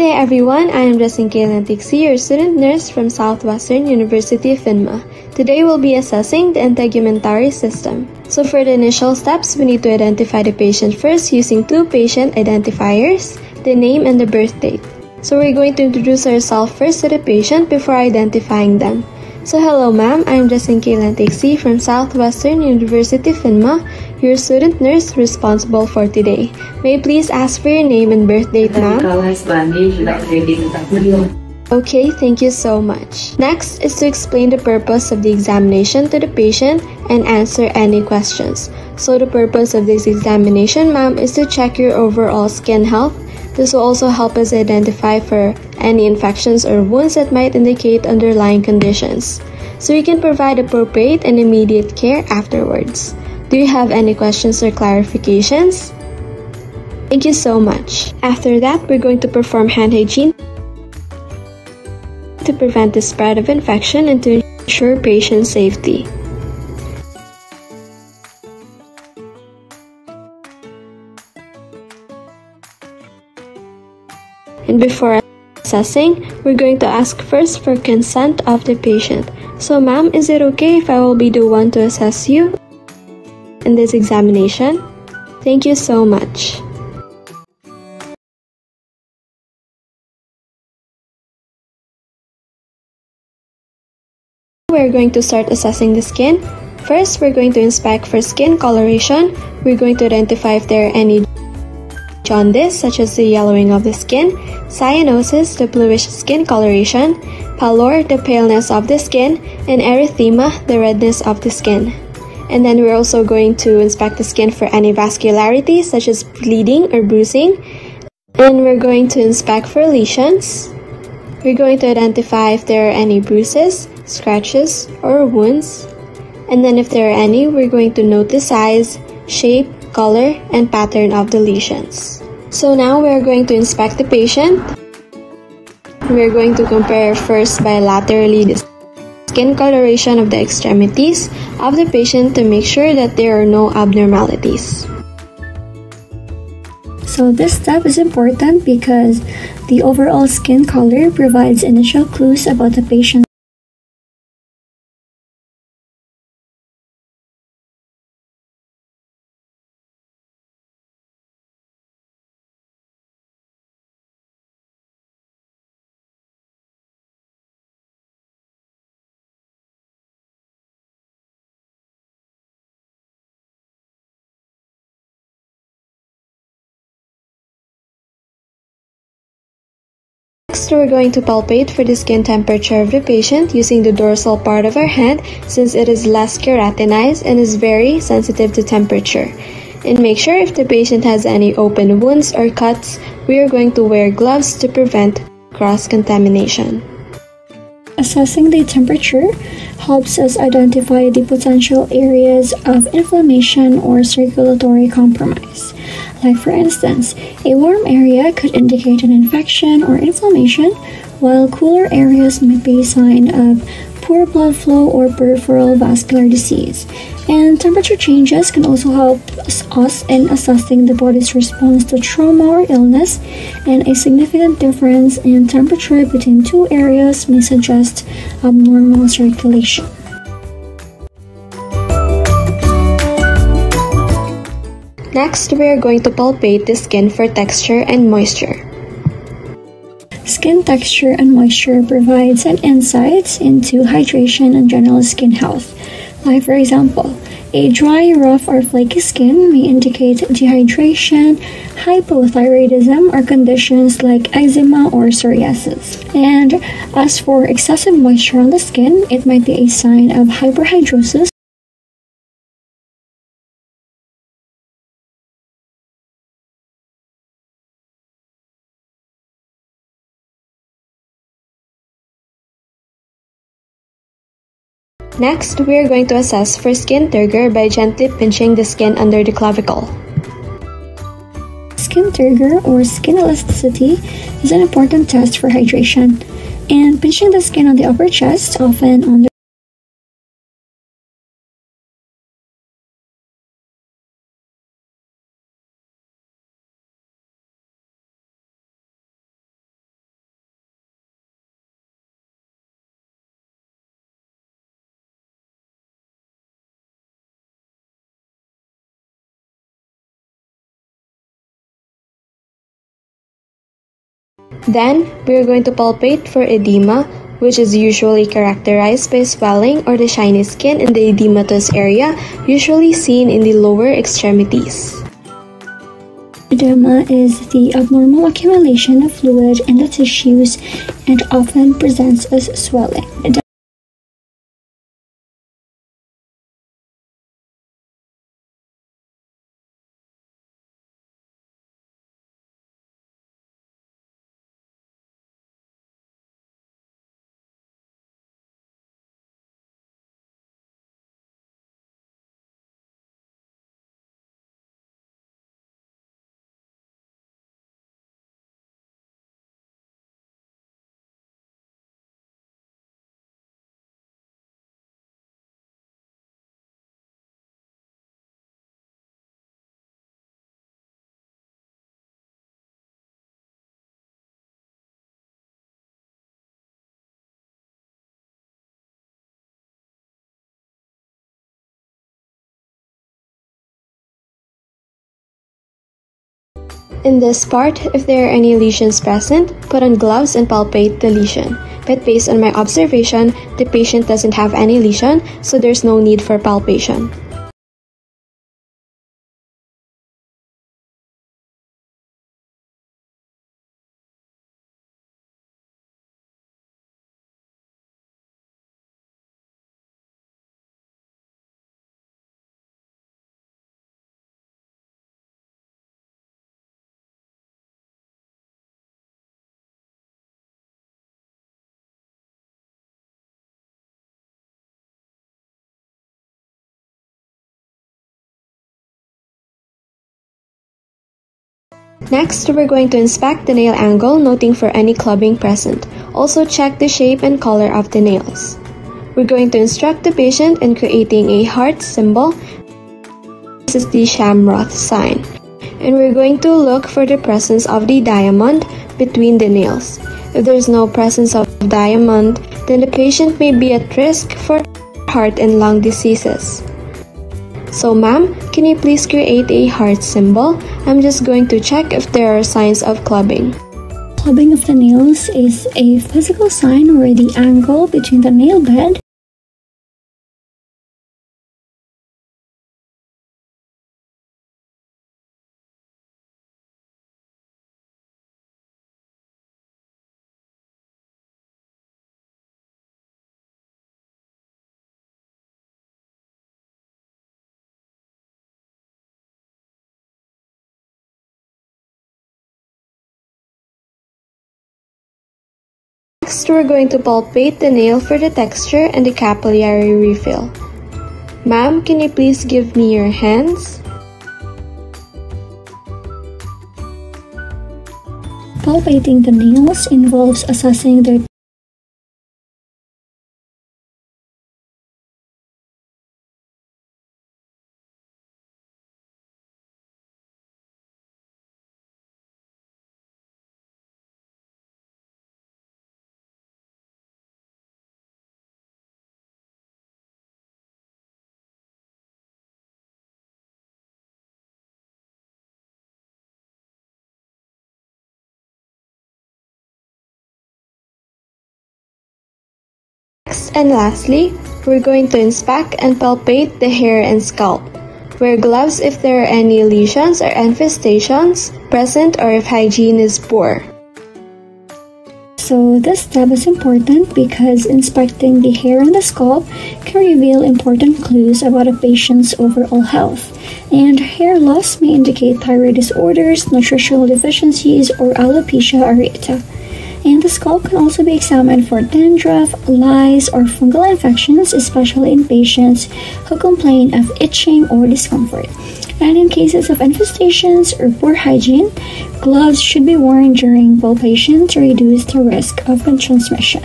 day everyone, I am Justin Kailan Tixi, your student nurse from Southwestern University of PHINMA. Today we'll be assessing the integumentary system. So for the initial steps, we need to identify the patient first using two patient identifiers, the name and the birth date. So we're going to introduce ourselves first to the patient before identifying them. So hello ma'am, I'm Justin Kailan Tixi from Southwestern University of PHINMA, your student nurse responsible for today. May I please ask for your name and birth date ma'am? Okay, thank you so much. Next is to explain the purpose of the examination to the patient and answer any questions. So the purpose of this examination ma'am is to check your overall skin health this will also help us identify for any infections or wounds that might indicate underlying conditions, so we can provide appropriate and immediate care afterwards. Do you have any questions or clarifications? Thank you so much. After that, we're going to perform hand hygiene to prevent the spread of infection and to ensure patient safety. And before assessing, we're going to ask first for consent of the patient. So ma'am, is it okay if I will be the one to assess you in this examination? Thank you so much. We're going to start assessing the skin. First, we're going to inspect for skin coloration. We're going to identify if there are any jaundice, such as the yellowing of the skin, cyanosis, the bluish skin coloration, pallor, the paleness of the skin, and erythema, the redness of the skin. And then we're also going to inspect the skin for any vascularity, such as bleeding or bruising. And we're going to inspect for lesions. We're going to identify if there are any bruises, scratches, or wounds. And then if there are any, we're going to note the size, shape, color, and pattern of the lesions. So now we're going to inspect the patient. We're going to compare first bilaterally the skin coloration of the extremities of the patient to make sure that there are no abnormalities. So this step is important because the overall skin color provides initial clues about the patient Next, we're going to palpate for the skin temperature of the patient using the dorsal part of our hand since it is less keratinized and is very sensitive to temperature. And make sure if the patient has any open wounds or cuts, we are going to wear gloves to prevent cross-contamination. Assessing the temperature helps us identify the potential areas of inflammation or circulatory compromise. Like for instance, a warm area could indicate an infection or inflammation, while cooler areas might be a sign of poor blood flow or peripheral vascular disease. And temperature changes can also help us in assessing the body's response to trauma or illness, and a significant difference in temperature between two areas may suggest abnormal circulation. Next, we are going to palpate the skin for texture and moisture. Skin texture and moisture provides an insight into hydration and general skin health. Like for example, a dry, rough, or flaky skin may indicate dehydration, hypothyroidism, or conditions like eczema or psoriasis. And as for excessive moisture on the skin, it might be a sign of hyperhidrosis Next, we are going to assess for skin turgor by gently pinching the skin under the clavicle. Skin turgor or skin elasticity is an important test for hydration, and pinching the skin on the upper chest, often on the Then, we are going to palpate for edema, which is usually characterized by swelling or the shiny skin in the edematous area, usually seen in the lower extremities. Edema is the abnormal accumulation of fluid in the tissues and often presents as swelling. In this part, if there are any lesions present, put on gloves and palpate the lesion. But based on my observation, the patient doesn't have any lesion, so there's no need for palpation. Next, we're going to inspect the nail angle, noting for any clubbing present. Also check the shape and color of the nails. We're going to instruct the patient in creating a heart symbol. This is the Schamroth sign. And we're going to look for the presence of the diamond between the nails. If there's no presence of diamond, then the patient may be at risk for heart and lung diseases. So ma'am, can you please create a heart symbol? I'm just going to check if there are signs of clubbing. Clubbing of the nails is a physical sign where the angle between the nail bed Next, we're going to palpate the nail for the texture and the capillary refill. Ma'am, can you please give me your hands? Palpating the nails involves assessing their and lastly, we're going to inspect and palpate the hair and scalp. Wear gloves if there are any lesions or infestations present or if hygiene is poor. So this step is important because inspecting the hair and the scalp can reveal important clues about a patient's overall health. And hair loss may indicate thyroid disorders, nutritional deficiencies, or alopecia areata and the scalp can also be examined for dandruff, lice, or fungal infections, especially in patients who complain of itching or discomfort. And in cases of infestations or poor hygiene, gloves should be worn during palpation to reduce the risk of transmission.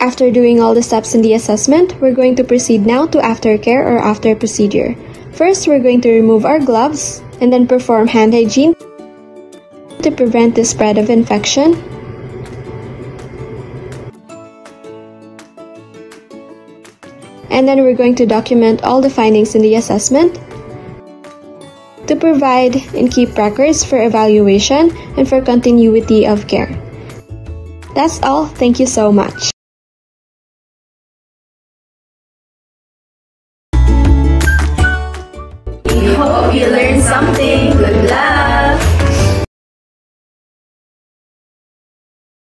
After doing all the steps in the assessment, we're going to proceed now to aftercare or after procedure. First, we're going to remove our gloves and then perform hand hygiene to prevent the spread of infection. and then we're going to document all the findings in the assessment to provide and keep records for evaluation and for continuity of care. That's all. Thank you so much.